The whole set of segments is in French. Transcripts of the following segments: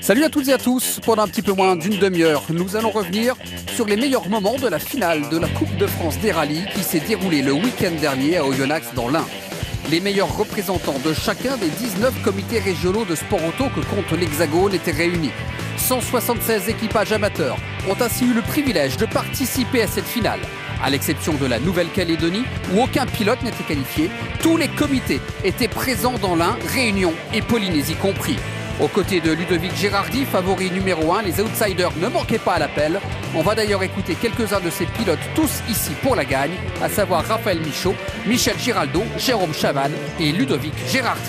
Salut à toutes et à tous. Pendant un petit peu moins d'une demi-heure, nous allons revenir sur les meilleurs moments de la finale de la Coupe de France des rallyes qui s'est déroulée le week-end dernier à Oyonnax dans l'Ain. Les meilleurs représentants de chacun des 19 comités régionaux de sport auto que compte l'Hexagone étaient réunis. 176 équipages amateurs ont ainsi eu le privilège de participer à cette finale. À l'exception de la Nouvelle-Calédonie, où aucun pilote n'était qualifié, tous les comités étaient présents dans l'Ain, Réunion et Polynésie compris. Aux côtés de Ludovic Gérardi, favori numéro 1, les outsiders ne manquaient pas à l'appel. On va d'ailleurs écouter quelques-uns de ces pilotes, tous ici pour la gagne, à savoir Raphaël Michaud, Michel Giraldo, Jérôme Chavannes et Ludovic Gérardi.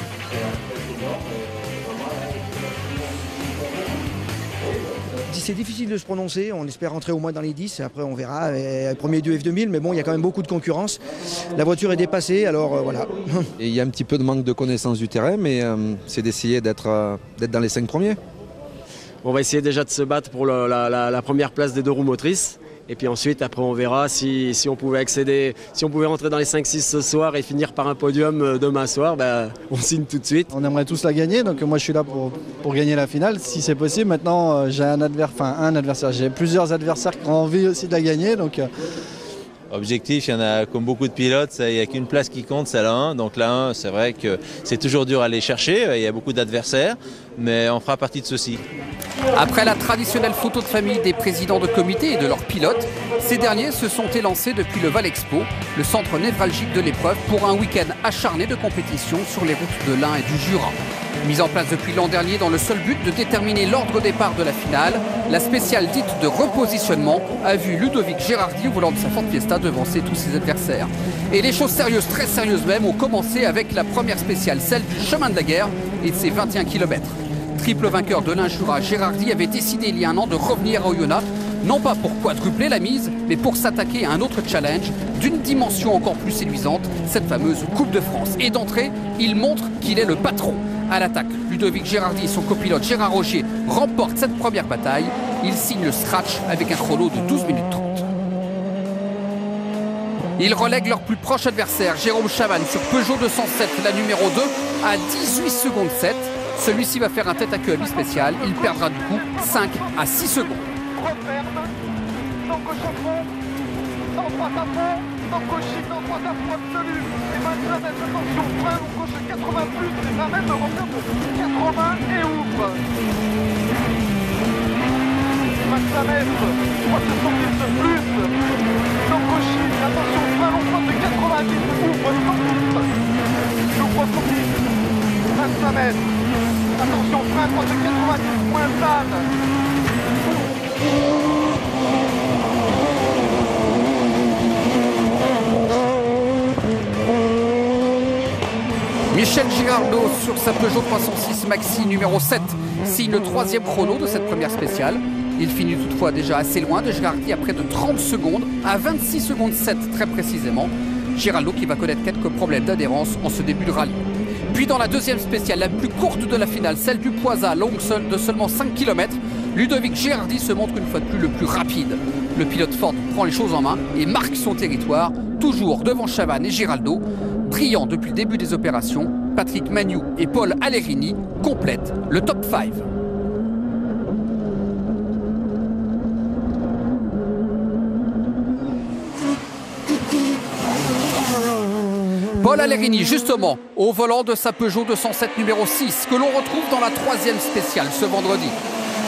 C'est difficile de se prononcer, on espère rentrer au moins dans les 10, après on verra, et premier du F2000, mais bon, il y a quand même beaucoup de concurrence. La voiture est dépassée, alors euh, voilà. Et il y a un petit peu de manque de connaissance du terrain, mais euh, c'est d'essayer d'être euh, dans les 5 premiers. On va essayer déjà de se battre pour le- la, la- la première place des deux roues motrices. Et puis ensuite, après, on verra si, si on pouvait accéder, si on pouvait rentrer dans les 5-6 ce soir et finir par un podium euh, demain soir, ben, on signe tout de suite. On aimerait tous la gagner, donc moi je suis là pour, pour gagner la finale si c'est possible. Maintenant, euh, j'ai un, adver- enfin, un adversaire, j'ai plusieurs adversaires qui ont envie aussi de la gagner, donc euh, Objectif, il y en a comme beaucoup de pilotes, il n'y a qu'une place qui compte, c'est la 1. Donc la 1, c'est vrai que c'est toujours dur à aller chercher, il y a beaucoup d'adversaires, mais on fera partie de ceux-ci. Après la traditionnelle photo de famille des présidents de comité et de leurs pilotes, ces derniers se sont élancés depuis le Val Expo, le centre névralgique de l'épreuve, pour un week-end acharné de compétition sur les routes de l'Ain et du Jura. Mise en place depuis l'an dernier dans le seul but de déterminer l'ordre départ de la finale, la spéciale dite de repositionnement a vu Ludovic Gérardi au volant de sa Ford Fiesta devancer tous ses adversaires. Et les choses sérieuses, très sérieuses même, ont commencé avec la première spéciale, celle du chemin de la guerre et de ses 21 km. Triple vainqueur de l'Injura, Gérardi avait décidé il y a un an de revenir à Oyonnax, non pas pour quadrupler la mise, mais pour s'attaquer à un autre challenge d'une dimension encore plus séduisante, cette fameuse Coupe de France. Et d'entrée, il montre qu'il est le patron. À l'attaque, Ludovic Gérardi et son copilote Gérard Rocher remportent cette première bataille. Ils signent le scratch avec un chrono de 12 minutes 30. Ils relèguent leur plus proche adversaire, Jérôme Chavannes, sur Peugeot 207, la numéro 2, à 18 secondes 7. Celui-ci va faire un tête à queue à vie spécial. Il perdra du coup 5 à 6 secondes. Droite à fond absolu. Et maintenant, attention, frein, gauche à 80 plus, et ça même de 80 et ouvre. Max à mettre, 300 de plus, attention, frein, frein de 90, ouvre, sans doute. Ouvre pour 10, Max à mettre, attention, frein, 390, moins. Michel Girardot sur sa Peugeot 306 Maxi numéro 7 signe le troisième chrono de cette première spéciale. Il finit toutefois déjà assez loin de Girardi à près de 30 secondes, à 26 secondes 7 très précisément. Giraldo qui va connaître quelques problèmes d'adhérence en ce début de rallye. Puis dans la deuxième spéciale, la plus courte de la finale, celle du Poisa, longue seule de seulement 5 km, Ludovic Girardi se montre une fois de plus le plus rapide. Le pilote Ford prend les choses en main et marque son territoire, toujours devant Chavannes et Giraldo. Brillant depuis le début des opérations, Patrick Magnou et Paul Allerini complètent le top 5. Paul Allerini, justement, au volant de sa Peugeot 207 numéro 6, que l'on retrouve dans la troisième spéciale ce vendredi.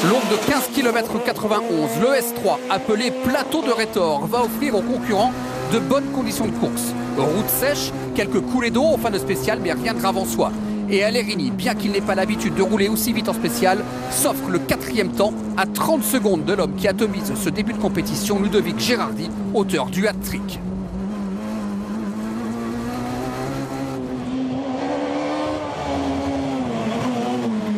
Longue de 15 km 91, le S3, appelé Plateau de Rétor, va offrir aux concurrents de bonnes conditions de course. Route sèche, quelques coulées d'eau en fin de spéciale, mais rien de grave en soi. Et Allerini, bien qu'il n'ait pas l'habitude de rouler aussi vite en spécial, s'offre le quatrième temps à 30 secondes de l'homme qui atomise ce début de compétition, Ludovic Gérardi, auteur du hat-trick.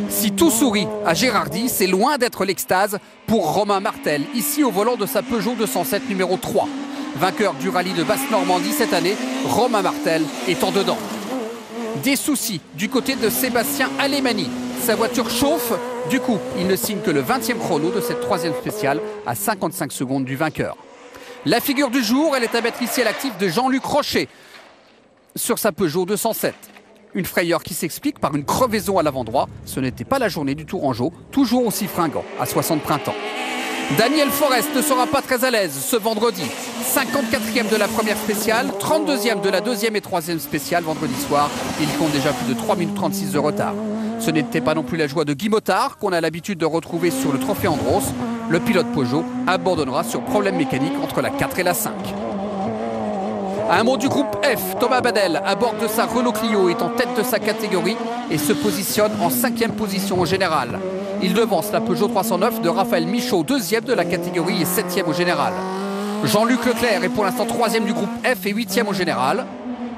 Si tout sourit à Gérardi, c'est loin d'être l'extase pour Romain Martel, ici au volant de sa Peugeot 207 numéro 3. Vainqueur du rallye de Basse-Normandie cette année, Romain Martel est en dedans. Des soucis du côté de Sébastien Alemani. Sa voiture chauffe, du coup, il ne signe que le 20e chrono de cette troisième spéciale à 55 secondes du vainqueur. La figure du jour, elle est à mettre ici à l'actif de Jean-Luc Rocher sur sa Peugeot 207. Une frayeur qui s'explique par une crevaison à l'avant-droit. Ce n'était pas la journée du Tourangeau, toujours aussi fringant, à 60 printemps. Daniel Forest ne sera pas très à l'aise ce vendredi. 54e de la première spéciale, 32e de la deuxième et troisième spéciale vendredi soir. Il compte déjà plus de 3 minutes 36 de retard. Ce n'était pas non plus la joie de Guy Mottard qu'on a l'habitude de retrouver sur le trophée Andros. Le pilote Peugeot abandonnera sur problème mécanique entre la 4 et la 5. Un mot du groupe F, Thomas Badel, à bord de sa Renault Clio, est en tête de sa catégorie et se positionne en cinquième position au général. Il devance la Peugeot 309 de Raphaël Michaud, deuxième de la catégorie et septième au général. Jean-Luc Leclerc est pour l'instant troisième du groupe F et huitième au général.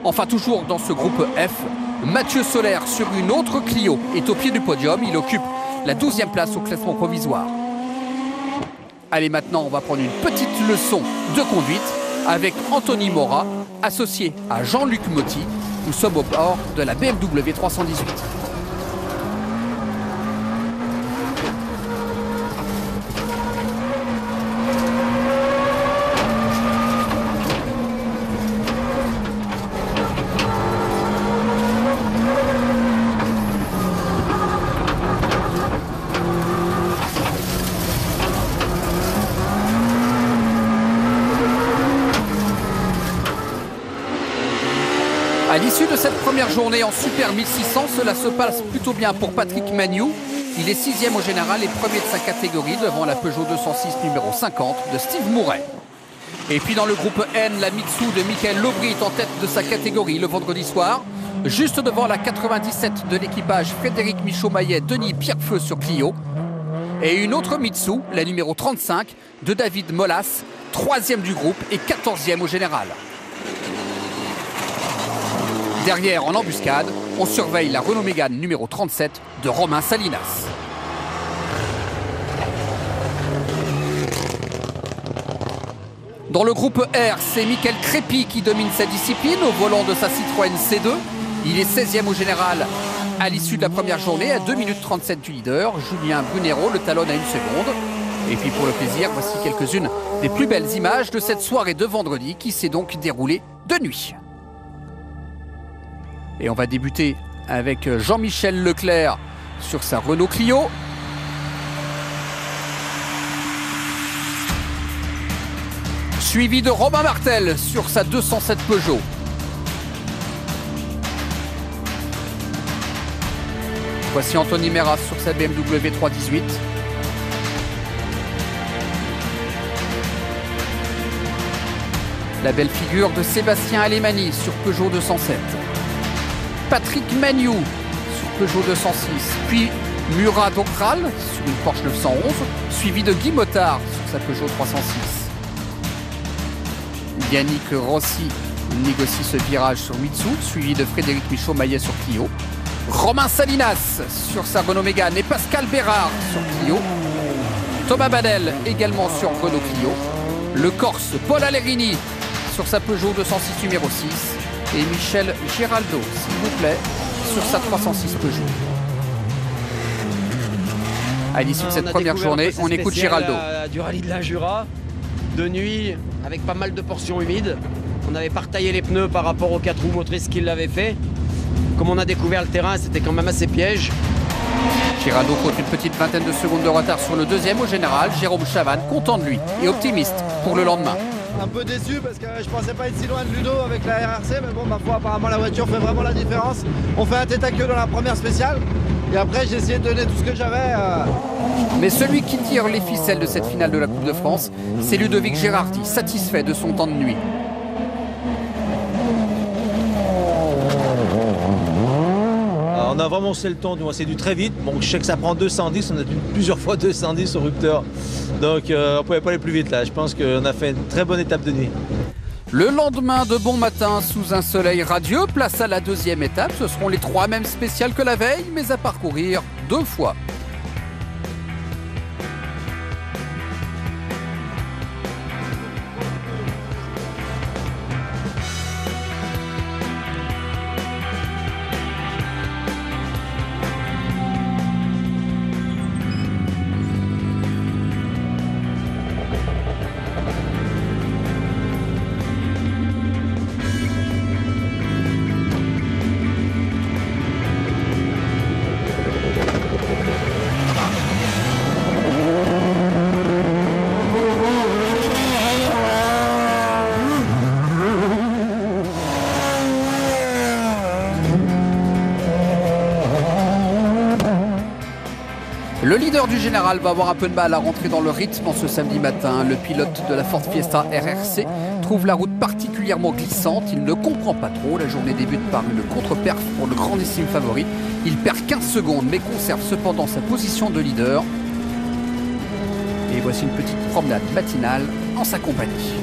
Enfin, toujours dans ce groupe F, Mathieu Solaire sur une autre Clio est au pied du podium. Il occupe la douzième place au classement provisoire. Allez, maintenant, on va prendre une petite leçon de conduite avec Anthony Mora, associé à Jean-Luc Motti. Nous sommes au bord de la BMW 318. À l'issue de cette première journée en Super 1600, cela se passe plutôt bien pour Patrick Magnou. Il est sixième au général et premier de sa catégorie devant la Peugeot 206 numéro 50 de Steve Mouret. Et puis dans le groupe N, la Mitsu de Michael Lobry est en tête de sa catégorie le vendredi soir. Juste devant la 97 de l'équipage Frédéric Michaud-Maillet, Denis Pierrefeu sur Clio. Et une autre Mitsu, la numéro 35 de David Molas, troisième du groupe et 14e au général. Derrière, en embuscade, on surveille la Renault Mégane numéro 37 de Romain Salinas. Dans le groupe R, c'est Michael Crépy qui domine sa discipline au volant de sa Citroën C2. Il est 16e au général à l'issue de la première journée, à 2 minutes 37 du leader. Julien Brunero le talonne à une seconde. Et puis pour le plaisir, voici quelques-unes des plus belles images de cette soirée de vendredi qui s'est donc déroulée de nuit. Et on va débuter avec Jean-Michel Leclerc sur sa Renault Clio. Suivi de Romain Martel sur sa 207 Peugeot. Voici Anthony Meras sur sa BMW 318. La belle figure de Sébastien Alemani sur Peugeot 207. Patrick Magnou sur Peugeot 206, puis Murat Dokral sur une Porsche 911, suivi de Guy Mottard sur sa Peugeot 306. Yannick Rossi négocie ce virage sur Mitsu, suivi de Frédéric Michaud-Maillet sur Clio. Romain Salinas sur sa Renault Mégane et Pascal Bérard sur Clio. Thomas Badel également sur Renault Clio. Le Corse Paul Allerini sur sa Peugeot 206 numéro 6 et Michel Giraldo, s'il vous plaît, sur sa 306 Peugeot. À l'issue de cette première journée, on écoute Giraldo. du rallye de la Jura, de nuit, avec pas mal de portions humides. On avait pas retaillé les pneus par rapport aux quatre roues motrices qui l'avaient fait. Comme on a découvert le terrain, c'était quand même assez piège. Giraldo compte une petite vingtaine de secondes de retard sur le deuxième au général. Jérôme Chavannes, content de lui et optimiste pour le lendemain. Un peu déçu parce que je pensais pas être si loin de Ludo avec la RRC, mais bon, ma foi, apparemment la voiture fait vraiment la différence. On fait un tête à queue dans la première spéciale, et après j'ai essayé de donner tout ce que j'avais. euh, Mais celui qui tire les ficelles de cette finale de la Coupe de France, c'est Ludovic Gérardi, satisfait de son temps de nuit. Alors, on a vraiment c'est le temps, du moins, c'est du très vite. Bon, je sais que ça prend 210, on a dû plusieurs fois 210 au rupteur. Donc euh, on pouvait pas aller plus vite là. Je pense qu'on a fait une très bonne étape de nuit. Le lendemain de bon matin, sous un soleil radieux, place à la deuxième étape. Ce seront les trois mêmes spéciales que la veille, mais à parcourir deux fois. Le leader du général va avoir un peu de mal à rentrer dans le rythme ce samedi matin. Le pilote de la Ford Fiesta RRC trouve la route particulièrement glissante. Il ne comprend pas trop. La journée débute par une contre-perf pour le grandissime favori. Il perd 15 secondes mais conserve cependant sa position de leader. Et voici une petite promenade matinale en sa compagnie.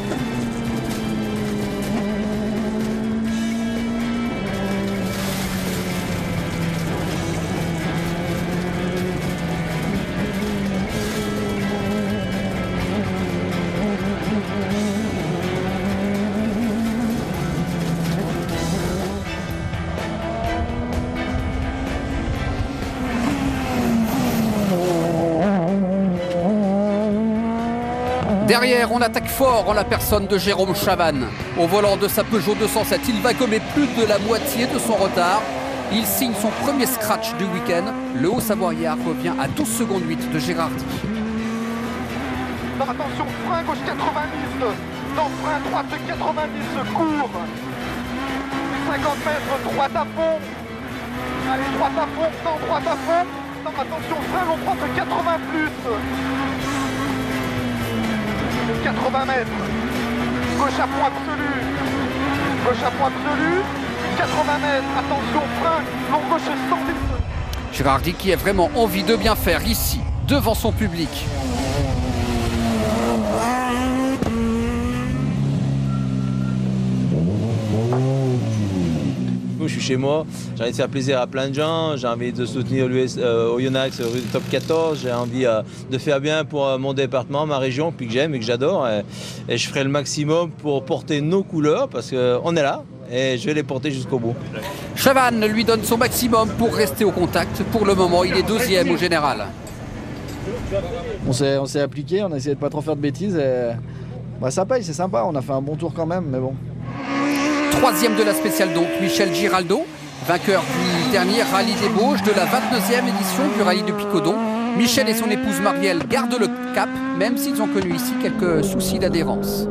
Derrière, on attaque fort en la personne de Jérôme Chavannes. Au volant de sa Peugeot 207, il va gommer plus de la moitié de son retard. Il signe son premier scratch du week-end. Le Haut-Savoyard revient à 12 secondes 8 de Gérardi. Attention, frein gauche 90. Dans frein droite 90, court. 50 mètres, droite à fond. Allez, droite à fond, dans droite à fond. Non, attention, frein long droite 80 plus. 80 mètres. Gauche à fond absolu. Gauche à fond absolu. 80 mètres. Attention, frein. Long gauche 110. Gérardi qui a vraiment envie de bien faire ici, devant son public. Suis chez moi, j'ai envie de faire plaisir à plein de gens, j'ai envie de soutenir l'US euh, Oyonnax rue du top 14, j'ai envie euh, de faire bien pour euh, mon département, ma région, puis que j'aime et que j'adore. Et, et je ferai le maximum pour porter nos couleurs parce qu'on est là et je vais les porter jusqu'au bout. Chavannes lui donne son maximum pour rester au contact. Pour le moment, il est deuxième au général. On s'est, on s'est appliqué, on a essayé de pas trop faire de bêtises. Et... Bah, ça paye, c'est sympa, on a fait un bon tour quand même, mais bon. Troisième de la spéciale donc, Michel Giraldo, vainqueur du dernier rallye des Bauges de la 29e édition du rallye de Picodon. Michel et son épouse Marielle gardent le cap, même s'ils ont connu ici quelques soucis d'adhérence.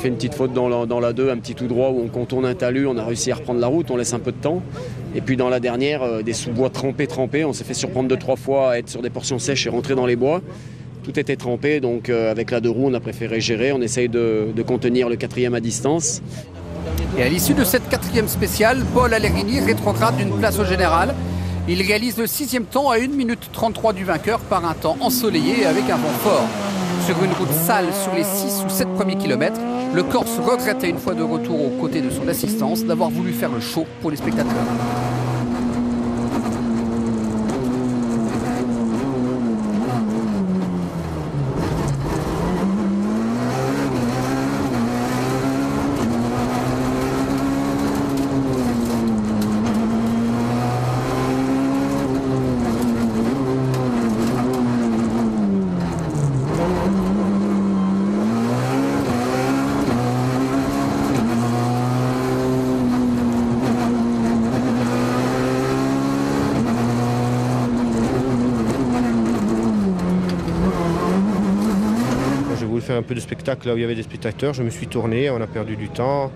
Fait une petite faute dans la, dans la 2, un petit tout droit où on contourne un talus, on a réussi à reprendre la route, on laisse un peu de temps. Et puis dans la dernière, euh, des sous-bois trempés, trempés, on s'est fait surprendre deux, trois fois à être sur des portions sèches et rentrer dans les bois. Tout était trempé, donc euh, avec la deux roues, on a préféré gérer, on essaye de, contenir le quatrième à distance. Et à l'issue de cette quatrième spéciale, Paul Allerini rétrograde d'une place au général. Il réalise le sixième temps à 1 minute 33 du vainqueur par un temps ensoleillé avec un vent fort. Sur une route sale sur les 6 ou 7 premiers kilomètres, le Corse regrettait une fois de retour aux côtés de son assistance d'avoir voulu faire le show pour les spectateurs. Un peu de spectacle là où il y avait des spectateurs, je me suis tourné, on a perdu du temps.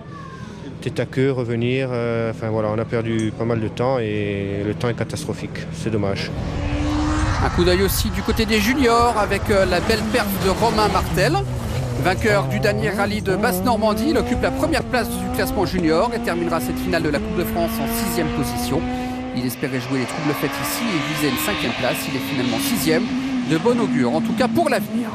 Tête à queue, revenir, euh, enfin voilà, on a perdu pas mal de temps et le temps est catastrophique, c'est dommage. Un coup d'œil aussi du côté des juniors avec euh, la belle perte de Romain Martel. Vainqueur du dernier rallye de Basse-Normandie, il occupe la première place du classement junior et terminera cette finale de la Coupe de France en sixième position. Il espérait jouer les troubles faites ici et visait une cinquième place. Il est finalement sixième, de bon augure, en tout cas pour l'avenir.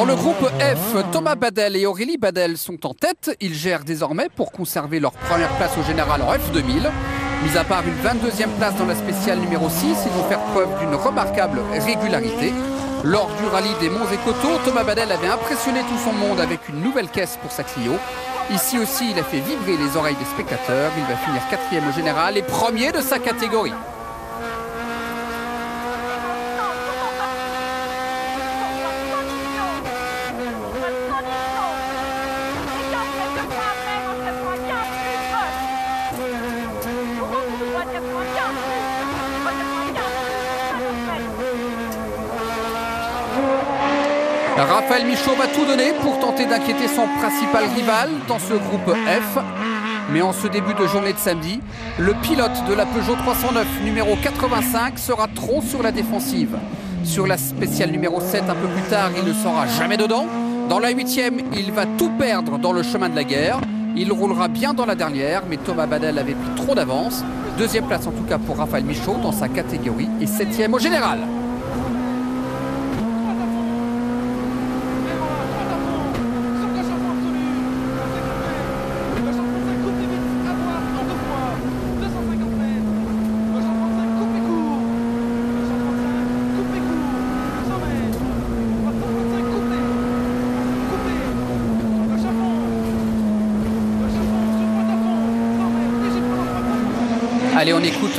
Dans le groupe F, Thomas Badel et Aurélie Badel sont en tête. Ils gèrent désormais pour conserver leur première place au général en F2000. Mis à part une 22e place dans la spéciale numéro 6, ils vont faire preuve d'une remarquable régularité. Lors du rallye des Monts et Coteaux, Thomas Badel avait impressionné tout son monde avec une nouvelle caisse pour sa Clio. Ici aussi, il a fait vibrer les oreilles des spectateurs. Il va finir quatrième au général et premier de sa catégorie. Raphaël Michaud va tout donner pour tenter d'inquiéter son principal rival dans ce groupe F. Mais en ce début de journée de samedi, le pilote de la Peugeot 309 numéro 85 sera trop sur la défensive. Sur la spéciale numéro 7 un peu plus tard, il ne sera jamais dedans. Dans la huitième, il va tout perdre dans le chemin de la guerre. Il roulera bien dans la dernière, mais Thomas Badel avait pris trop d'avance. Deuxième place en tout cas pour Raphaël Michaud dans sa catégorie et septième au général.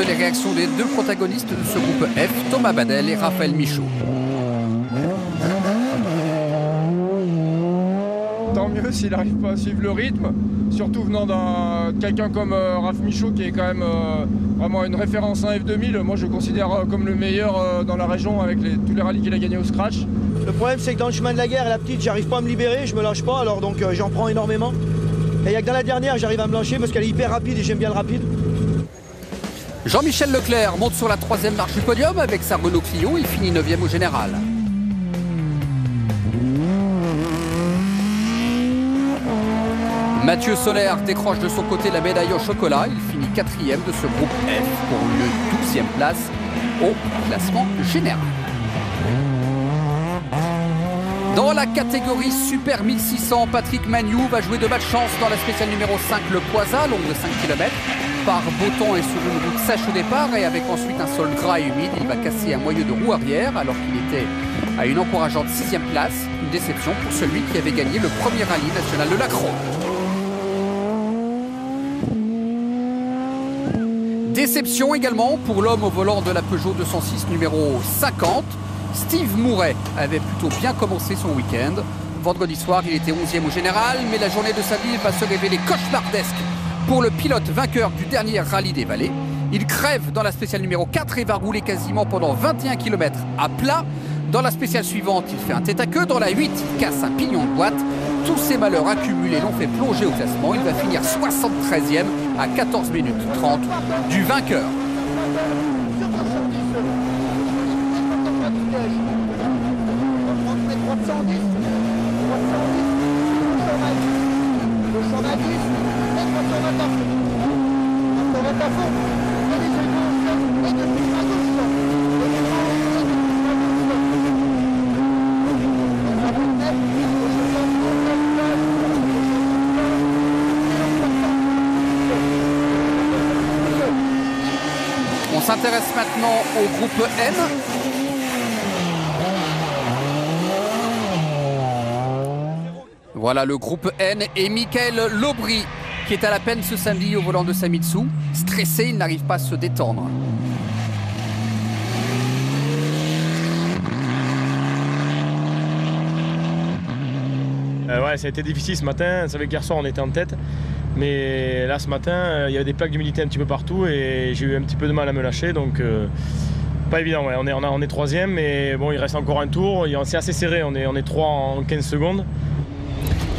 Les réactions des deux protagonistes de ce groupe F, Thomas Badel et Raphaël Michaud. Tant mieux s'il n'arrive pas à suivre le rythme, surtout venant d'un quelqu'un comme euh, Raph Michaud qui est quand même euh, vraiment une référence en F2000. Moi je le considère euh, comme le meilleur euh, dans la région avec les- tous les rallyes qu'il a gagnés au scratch. Le problème, c'est que dans le chemin de la guerre, la petite, j'arrive pas à me libérer, je me lâche pas, alors donc euh, j'en prends énormément. Et il y a que dans la dernière, j'arrive à me lâcher parce qu'elle est hyper rapide et j'aime bien le rapide. Jean-Michel Leclerc monte sur la troisième marche du podium avec sa Renault Clio. Il finit 9 au général. Mathieu Solaire décroche de son côté la médaille au chocolat. Il finit quatrième de ce groupe F pour une 12e place au classement général. Dans la catégorie Super 1600, Patrick Magnou va jouer de malchance dans la spéciale numéro 5, le Poisa, longue de 5 km. Par beau temps et sur une route sèche au départ et avec ensuite un sol gras et humide, il va casser un moyeu de roue arrière alors qu'il était à une encourageante 6 place. Une déception pour celui qui avait gagné le premier rallye national de l'Acro. Déception également pour l'homme au volant de la Peugeot 206 numéro 50. Steve Mouret avait plutôt bien commencé son week-end. Vendredi soir, il était 11e au général, mais la journée de samedi va se révéler cauchemardesque pour le pilote vainqueur du dernier rallye des vallées. Il crève dans la spéciale numéro 4 et va rouler quasiment pendant 21 km à plat. Dans la spéciale suivante, il fait un tête à queue. Dans la 8, il casse un pignon de boîte. Tous ces malheurs accumulés l'ont fait plonger au classement. Il va finir 73e à 14 minutes 30 du vainqueur. On s'intéresse maintenant au groupe N. Voilà le groupe N et Michael Lobry qui est à la peine ce samedi au volant de Samitsu. Stressé, il n'arrive pas à se détendre. Euh, ouais, ça a été difficile ce matin. C'est vrai qu'hier soir on était en tête. Mais là ce matin, euh, il y avait des plaques d'humidité un petit peu partout et j'ai eu un petit peu de mal à me lâcher. Donc euh, pas évident. On, est, troisième, mais bon, il reste encore un tour. C'est assez serré. On est, 3 en 15 secondes.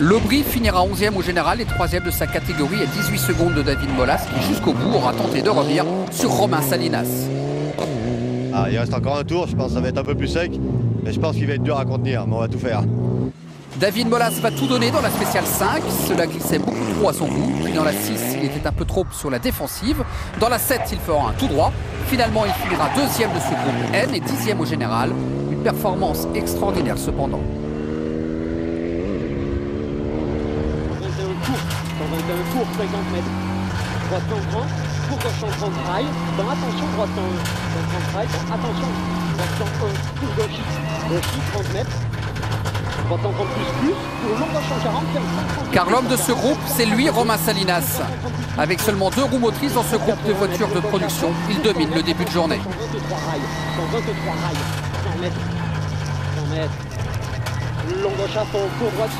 Lobry finira 11e au général et 3e de sa catégorie à 18 secondes de David Molas qui jusqu'au bout aura tenté de revenir sur Romain Salinas. Ah, il reste encore un tour, je pense que ça va être un peu plus sec. Mais je pense qu'il va être dur à contenir, mais on va tout faire. David Molas va tout donner dans la spéciale 5. Cela glissait beaucoup trop à son goût. Puis dans la 6, il était un peu trop sur la défensive. Dans la 7, il fera un tout droit. Finalement, il finira deuxième de ce groupe N et dixième au général. Une performance extraordinaire cependant. Court, 121 court, 50 mètres. Droite 130, court gauche 130 rail. Dans attention, droite 130 rail. Dans attention, droite 101, court gauche gauche X, 30 mètres. Droite 130 plus plus, court long gauche 140, 15, 130. Car l'homme de ce groupe, c'est lui, Romain Salinas. Avec seulement deux roues motrices dans ce groupe de voitures de production, il domine le début de journée. 123 rails, 123 rails, 100 mètres, 100 mètres. Long gauche à fond, court droite.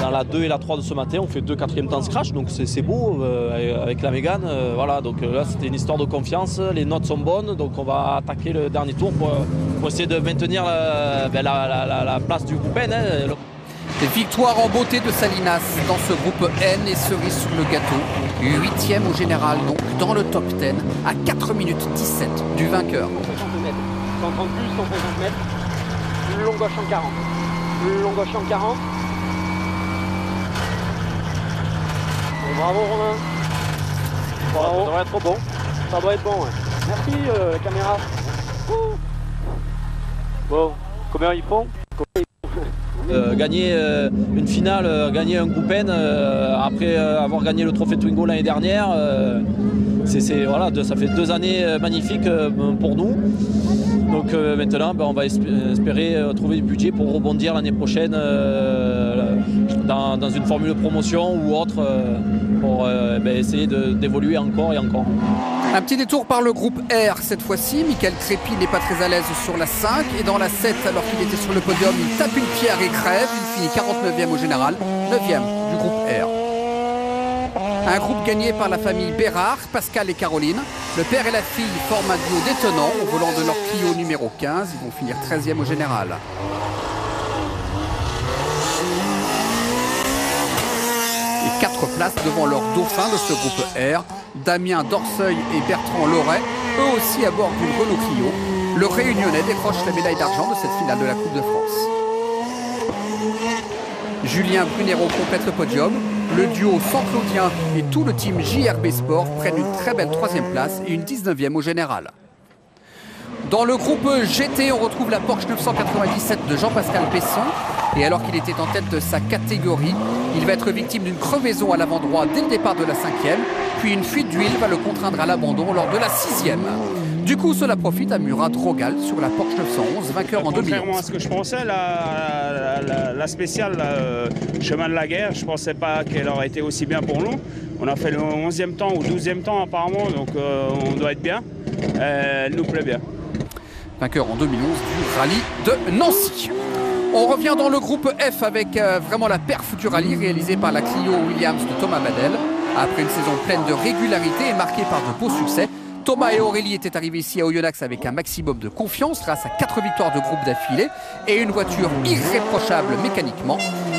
Dans la 2 et la 3 de ce matin, on fait deux quatrièmes temps scratch, donc c'est c'est beau euh, avec la Mégane. euh, voilà, donc euh, là c'était une histoire de confiance, les notes sont bonnes, donc on va attaquer le dernier tour pour, pour essayer de maintenir la, ben, la- la- la- la place du groupe N. hein. Des victoires en beauté de Salinas dans ce groupe N et cerise sur le gâteau. Huitième au général, donc dans le top 10, à 4 minutes 17 du vainqueur. 160 mètres, 130 plus, 150 mètres. Long gauche 140. Long gauche 140. Bon, bravo Romain. Bravo. Ça devrait être bon. Ça doit être bon, ouais. Merci euh, la caméra. Ouh. Bon, combien ils font? Euh, gagner euh, une finale, euh, gagner un groupe N, euh, après euh, avoir gagné le trophée Twingo l'année dernière, euh, c'est, voilà, deux- ça fait deux années euh, magnifiques euh, pour nous. Donc euh, maintenant, ben, on va esp- espérer euh, trouver du budget pour rebondir l'année prochaine euh, dans, une formule promotion ou autre euh, pour euh, ben, essayer d'évoluer encore et encore. Un petit détour par le groupe R cette fois-ci. Michael Crépy n'est pas très à l'aise sur la 5 et dans la 7, alors qu'il était sur le podium, il tape une pierre et crève. Il finit 49e au général, 9e du groupe R. Un groupe gagné par la famille Bérard, Pascal et Caroline. Le père et la fille forment un duo détonnant au volant de leur Clio numéro 15. Ils vont finir 13e au général. Et quatre places devant leur dauphin de ce groupe R, Damien Dorseuil et Bertrand Loret, eux aussi à bord d'une Renault Clio. Le Réunionnais décroche la médaille d'argent de cette finale de la Coupe de France. Julien Brunero complète le podium. Le duo Saint-Claudien et tout le team JRB Sport prennent une très belle troisième place et une 19e au général. Dans le groupe GT, on retrouve la Porsche 997 de Jean-Pascal Besson. Et alors qu'il était en tête de sa catégorie, il va être victime d'une crevaison à l'avant droit dès le départ de la cinquième. Puis une fuite d'huile va le contraindre à l'abandon lors de la sixième. Du coup, cela profite à Murat Rogal sur la Porsche 911, vainqueur en 2011. Contrairement à ce que je pensais, la, la- spéciale euh, Chemin de la Guerre, je ne pensais pas qu'elle aurait été aussi bien pour nous. On a fait le 11e temps ou 12e temps apparemment, donc euh, on doit être bien. Euh, elle nous plaît bien. vainqueur en 2011 du rallye de Nancy. On revient dans le groupe F avec euh, vraiment la perf du rallye réalisée par la Clio Williams de Thomas Badel. Après une saison pleine de régularité et marquée par de beaux succès, Thomas et Aurélie étaient arrivés ici à Oyonnax avec un maximum de confiance grâce à quatre victoires de groupe d'affilée et une voiture irréprochable mécaniquement.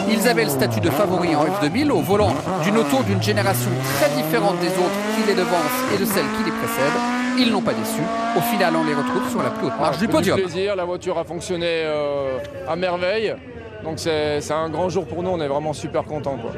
Ils avaient le statut de favori en F2000 au volant d'une auto d'une génération très différente des autres qui les devancent et de celles qui les précèdent. Ils n'ont pas déçu. Au final, on les retrouve sur la plus haute marche Ah, du podium. plaisir, la voiture a fonctionné euh, à merveille. Donc c'est c'est un grand jour pour nous, on est vraiment super contents. quoi.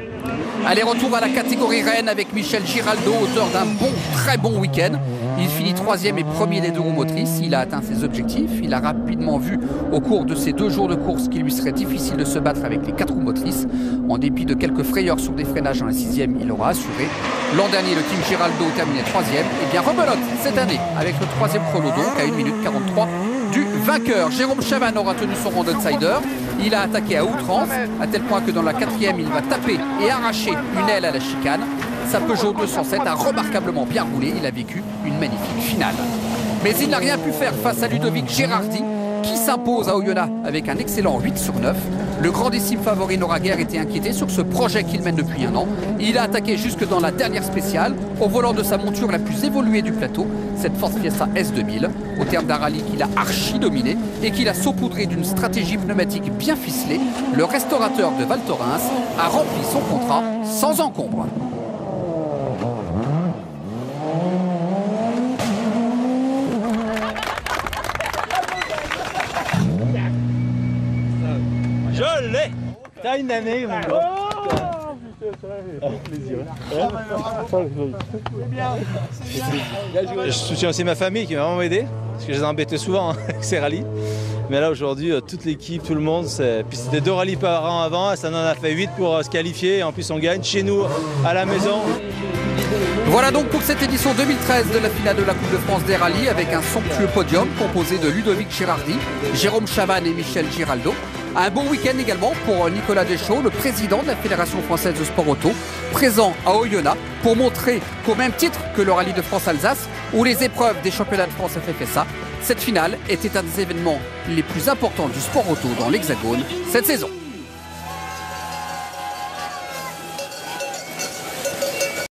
Allez, retour à la catégorie Rennes avec Michel Giraldo, auteur d'un bon, très bon week-end. Il finit troisième et premier des deux roues motrices. Il a atteint ses objectifs. Il a rapidement vu au cours de ces deux jours de course qu'il lui serait difficile de se battre avec les quatre roues motrices. En dépit de quelques frayeurs sur des freinages dans la sixième, il aura assuré. L'an dernier, le team Giraldo terminait troisième. Et bien rebelote cette année avec le troisième chrono donc à 1 minute 43 du vainqueur. Jérôme Chavan aura tenu son rang d'outsider. Il a attaqué à outrance, à tel point que dans la quatrième, il va taper et arracher une aile à la chicane. Sa Peugeot 207 a remarquablement bien roulé. Il a vécu une magnifique finale. Mais il n'a rien pu faire face à Ludovic Gérardi, qui s'impose à Oyonnax avec un excellent 8 sur 9. Le grandissime favori n'aura guère été inquiété sur ce projet qu'il mène depuis un an. Il a attaqué jusque dans la dernière spéciale, au volant de sa monture la plus évoluée du plateau, cette Ford Fiesta S2000, au terme d'un rallye qu'il a archi dominé et qu'il a saupoudré d'une stratégie pneumatique bien ficelée. Le restaurateur de Val Thorens a rempli son contrat sans encombre. Je l'ai T'as une année, mon gars. Je soutiens aussi ma famille qui m'a vraiment aidé, parce que je les ai embêtés souvent hein, avec ces rallyes. Mais là aujourd'hui, euh, toute l'équipe, tout le monde, c'est... puis c'était deux rallyes par an avant, et ça en a fait 8 pour euh, se qualifier. Et en plus, on gagne chez nous, à la maison. Voilà donc pour cette édition 2013 de la finale de la Coupe de France des rallyes avec un somptueux podium composé de Ludovic Girardi, Jérôme Chavannes et Michel Giraldo. Un bon week-end également pour Nicolas Deschaux, le président de la Fédération française de sport auto, présent à Oyonnax pour montrer qu'au même titre que le rallye de France-Alsace ou les épreuves des championnats de France FFSA, cette finale était un des événements les plus importants du sport auto dans l'Hexagone cette saison.